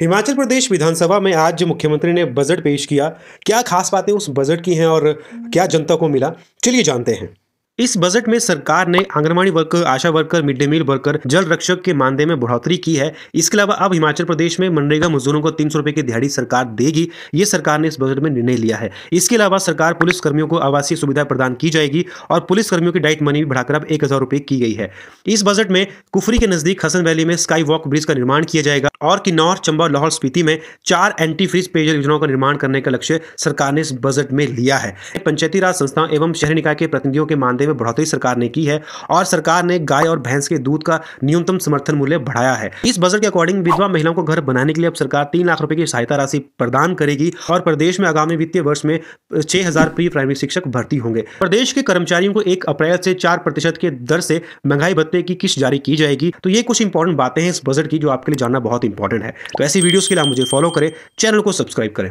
हिमाचल प्रदेश विधानसभा में आज जो मुख्यमंत्री ने बजट पेश किया। क्या खास बातें उस बजट की हैं और क्या जनता को मिला? चलिए जानते हैं। इस बजट में सरकार ने anganwadi worker, ASHA worker, mid day meal worker, जल रक्षक के मानदेय में बढ़ोतरी की है। इसके अलावा अब हिमाचल प्रदेश में मनरेगा मजदूरों को तीन सौ रुपए की दिहाड़ी सरकार देगी। ये सरकार ने इस बजट में निर्णय लिया है। इसके अलावा सरकार पुलिस कर्मियों को आवासीय सुविधा प्रदान की जाएगी और पुलिस कर्मियों की डाइट मनी भी बढ़ाकर अब एक हज़ार रुपए की गई है। इस बजट में कुफरी के नज़दीक हसन वैली में स्काई वॉक ब्रिज का निर्माण किया जाएगा और किन्नौर, चंबा, लाहौल स्पीति में चार एंटी फ्रीज पेयजल योजनाओं का निर्माण करने का लक्ष्य सरकार ने इस बजट में लिया है। पंचायती राज संस्थाओं एवं शहरी निकाय के प्रतिनिधियों के मानदेय में बढ़ोतरी सरकार ने ने की है और सरकार ने गाय और भैंस के दूध का न्यूनतम समर्थन मूल्य बढ़ाया है। इस बजट के अकॉर्डिंग विधवा महिलाओं को घर बनाने के लिए अब सरकार तीन लाख रुपए की सहायता राशि प्रदान करेगी और प्रदेश में आगामी वित्तीय वर्ष में छह हज़ार प्री प्राइमरी शिक्षक भर्ती होंगे। प्रदेश के कर्मचारियों को एक अप्रैल से चार प्रतिशत के दर से महँगाई भत्ते की किस्त जारी की जाएगी। तो ये कुछ इंपॉर्टेंट बातें हैं इस बजट की जो आपके लिए जानना बहुत इंपॉर्टेंट है। तो ऐसी वीडियोस के लिए आप मुझे फॉलो करें, चैनल को सब्सक्राइब करें।